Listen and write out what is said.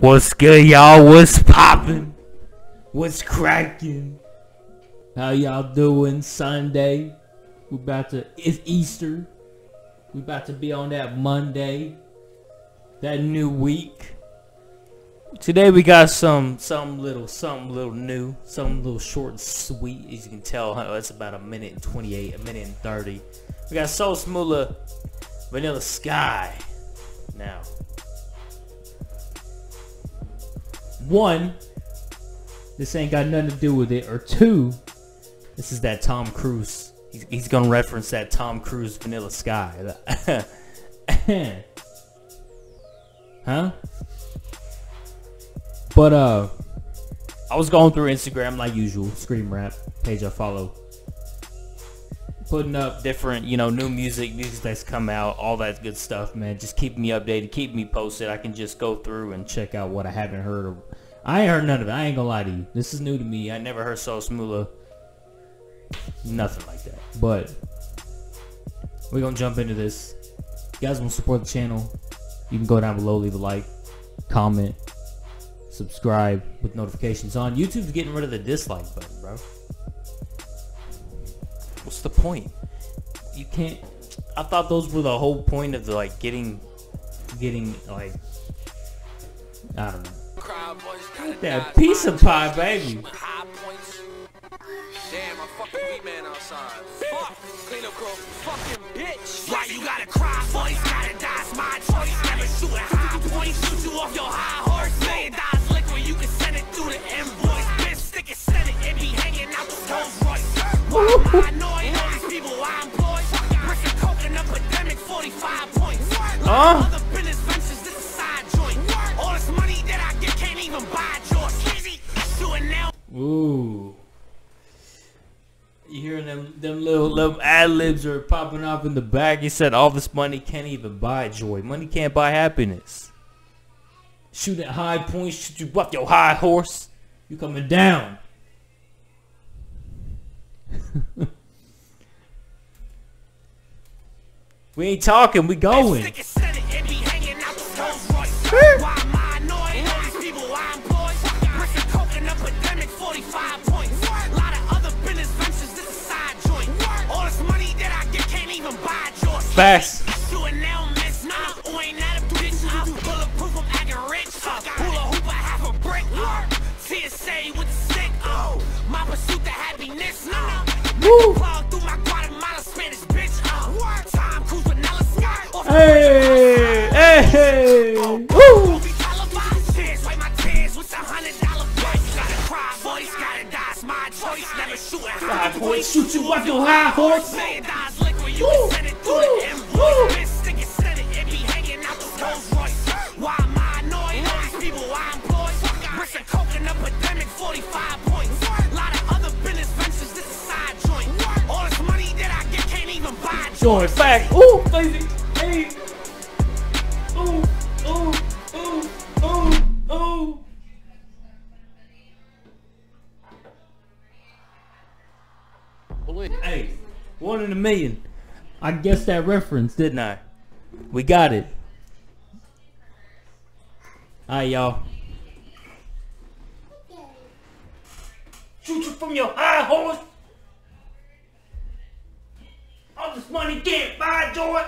What's good, y'all? What's poppin'? What's cracking? How y'all doing Sunday? We about to, it's Easter. We about to be on that Monday. That new week. Today we got some, some little, some little new, some little short and sweet. As you can tell, huh, it's about a minute and 28, a minute and 30. We got Soul Vanilla Sky. Now, one, this ain't got nothing to do with it, or two, this is that Tom Cruise. He's, he's gonna reference that Tom Cruise Vanilla Sky. huh? But uh, I was going through Instagram like usual, Scream Rap page I follow, putting up different, you know, new music, music that's come out, all that good stuff, man. Just keep me updated, keep me posted. I can just go through and check out what I haven't heard. Or, I ain't heard none of it. I ain't gonna lie to you. This is new to me. I never heard SosMula. Nothing like that. But we're gonna jump into this. You guys want to support the channel? You can go down below, leave a like, comment, subscribe with notifications on. YouTube's getting rid of the dislike button, bro. What's the point? You can't. I thought those were the whole point of the like getting, getting like, I don't know. That piece of pie, baby. Damn, I fucking weed man outside. Fuck, clean up girl, fucking bitch. Why you gotta cry, voice gotta die, it's my choice. Never shoot a high point, shoot you off your high horse. Million dollars liquid, you can send it through the invoice. Bitch, stick it, send it, it be hanging out the Rolls Royce. Why am I annoying all these people I employ? Brick and coke and epidemic, 45 points. Huh? Other Ooh. You hearing them them little little ad libs are popping off in the back. He said all this money can't even buy joy. Money can't buy happiness. Shoot at high points, shoot you up your high horse. You coming down. we ain't talking, we going. Die. It's my choice. Never shoot a high Woo, can send it through woo, the woo. invoice. Bitch, stick it, send it, it be hanging out the Rolls Royce. Why am I annoying all people I employ? Bricks and coke and epidemic, 45 points. Lot of other business ventures, this is side joint. All this money that I get can't even buy Joy joints. back. Ooh, baby. Hey. Ooh, ooh, ooh, ooh, ooh. Hey, one in a million. I guessed that reference, didn't I? We got it. Alright, y'all. Shoot you from your high horse. All this money can't buy joy.